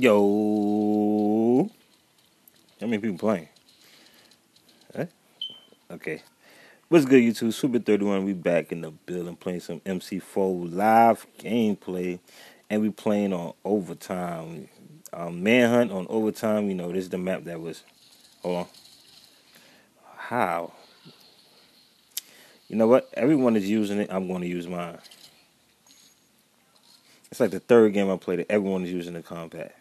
Yo. How many people playing? Huh? Okay. What's good, YouTube? Super 31. We back in the building playing some MC4 live gameplay. And we playing on overtime. Um, Manhunt on overtime. You know, this is the map that was. Hold on. How? You know what? Everyone is using it. I'm going to use mine. It's like the third game I played it. Everyone is using the compact.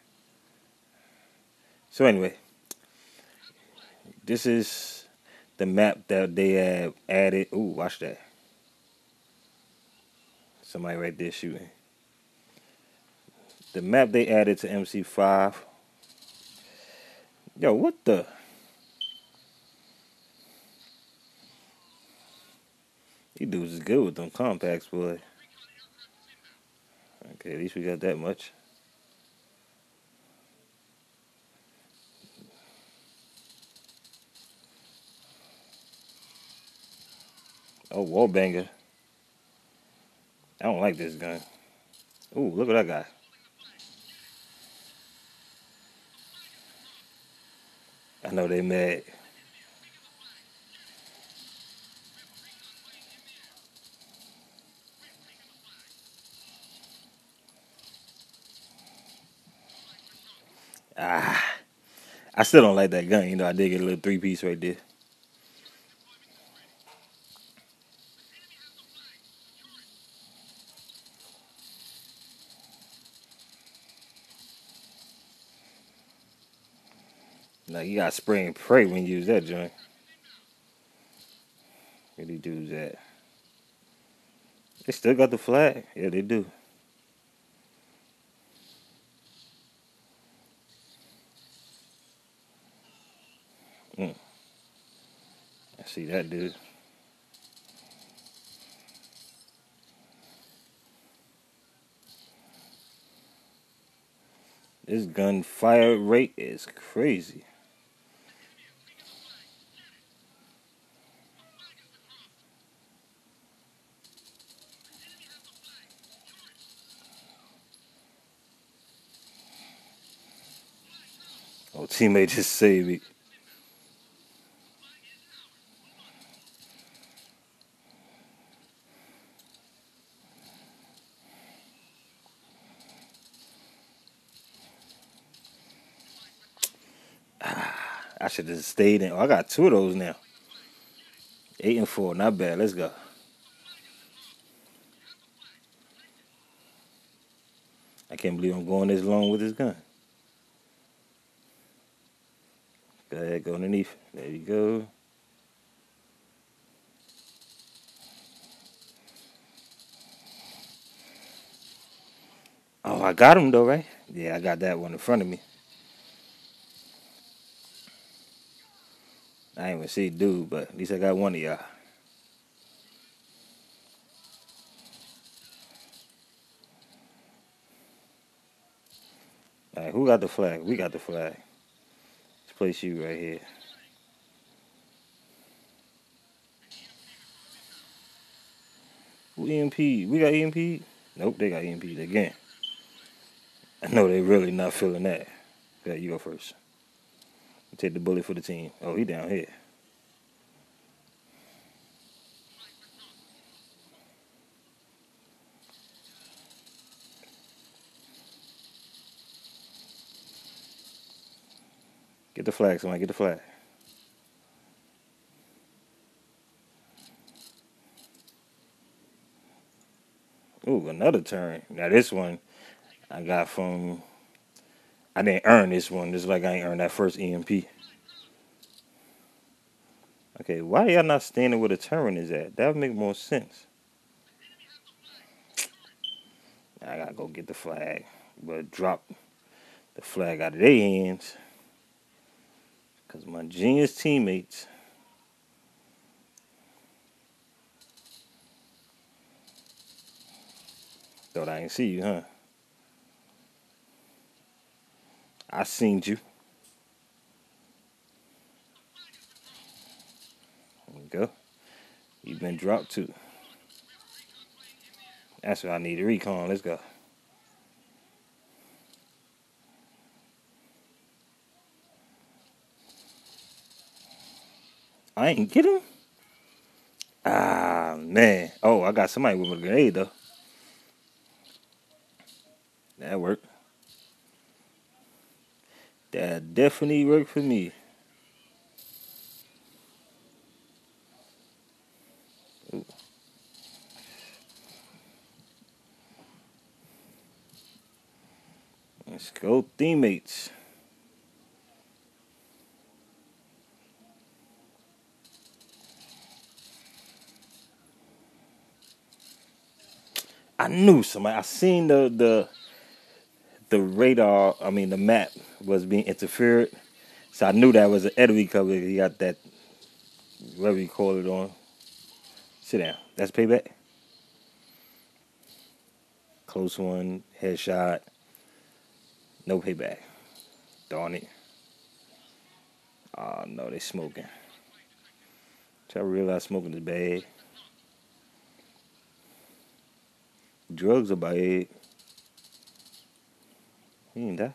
So anyway, this is the map that they have added. Ooh, watch that. Somebody right there shooting. The map they added to MC5. Yo, what the? These dudes is good with them compacts, boy. Okay, at least we got that much. Oh, wall banger. I don't like this gun. Ooh, look at that guy. I know they mad. Ah, I still don't like that gun. You know, I did get a little three piece right there. Now you got spray and pray when you use that joint. Where these dudes at? They still got the flag? Yeah, they do. Mm. I see that dude. This gunfire rate is crazy. Teammate just saved me. Ah, I should have stayed in. Oh, I got two of those now. Eight and four, not bad. Let's go. I can't believe I'm going this long with this gun. Underneath. There you go. Oh, I got him though, right? Yeah, I got that one in front of me. I ain't even see dude, but at least I got one of y'all. All right, who got the flag? We got the flag. Place you right here. Who EMP? We got EMP? Nope, they got EMP again. I know they really not feeling that. Yeah, you go first. Take the bullet for the team. Oh, he down here. The flag, somebody. Get the flag. Ooh, another turret. Now this one I got from. I didn't earn this one. Just like I ain't earned that first EMP. Okay, why y'all not standing where the turret is at? That would make more sense. I gotta go get the flag, but drop the flag out of their hands. Because my genius teammates. Thought I ain't see you, huh? I seen you. There we go. You've been dropped too. That's what I need. A recon. Let's go. I ain't get him. Ah man. Oh, I got somebody with a grenade though. That worked. That definitely worked for me. Let's go, teammates. I knew somebody. I seen the the the radar. I mean, the map was being interfered, so I knew that was an enemy cover. He got that whatever you call it on. Sit down. That's payback. Close one, headshot. No payback. Darn it. Oh no, they smoking. Try to realize smoking is bad. Drugs about it. He ain't die.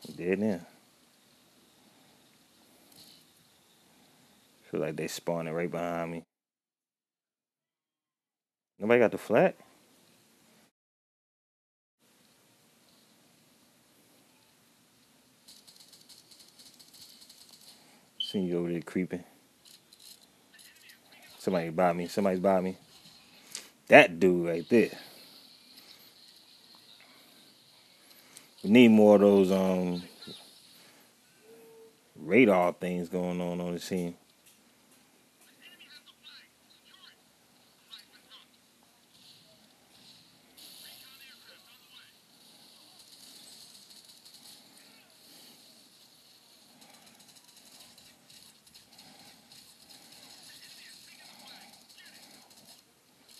He dead now. Feel like they spawning right behind me. Nobody got the flat? Seen you over there creeping. Somebody by me. Somebody's by me. That dude right there. We need more of those um radar things going on on the scene.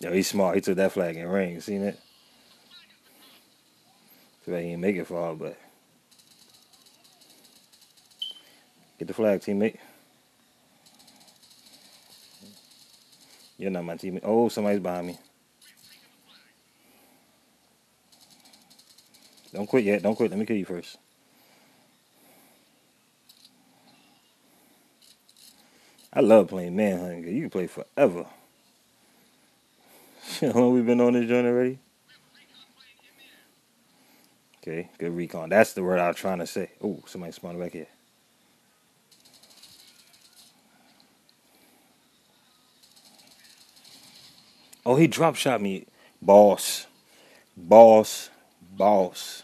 Yo, he's smart. He took that flag and ring. Seen it? Too bad he didn't make it far, but get the flag, teammate. You're not my teammate. Oh, somebody's behind me. Don't quit yet. Don't quit. Let me kill you first. I love playing Manhunt. You can play forever. How long we been on this joint already? Okay, good recon. That's the word I was trying to say. Oh, somebody spawned back here. Oh, he drop shot me. Boss. Boss. Boss.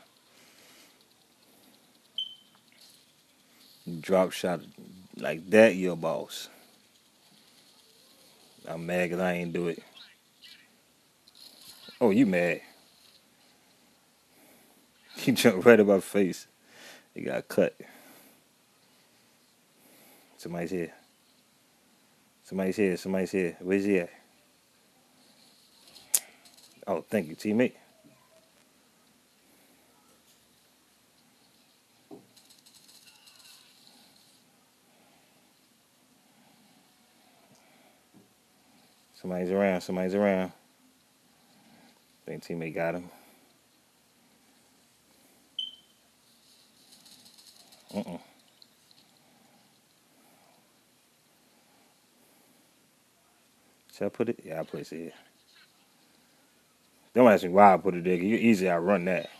Drop shot like that, your boss. I'm mad because I ain't do it. Oh, you mad. He jumped right in my face. He got cut. Somebody's here. Somebody's here. Somebody's here. Where's he at? Oh, thank you, teammate. Somebody's around. Somebody's around. Think teammate got him. Uh-uh. Should I put it? Yeah, I place it here. Don't ask me why I put it there. You easy I run that.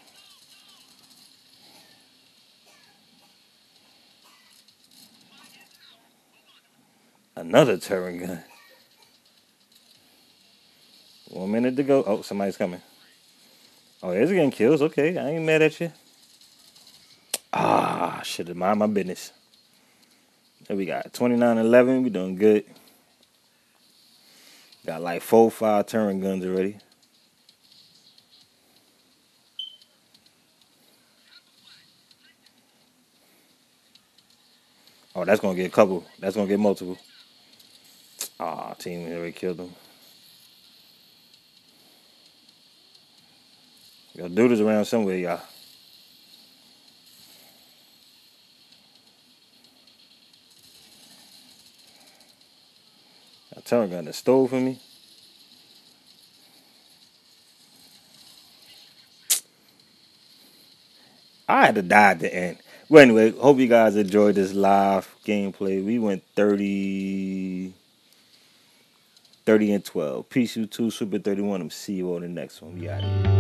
Another Turret gun. One minute to go. Oh, somebody's coming. Oh, he's getting kills. Okay, I ain't mad at you. Ah, should have mind my business. There we got 29-11. We doing good. Got like four, five Turret guns already. Oh, that's gonna get a couple. That's gonna get multiple. Ah, team already killed them. Yo, dude is around somewhere, y'all. I Turret gun that stole from me. I had to die at the end. Well, anyway, hope you guys enjoyed this live gameplay. We went 30, 30 and 12. Peace, you two, Super 31. I'm see you on the next one. We out.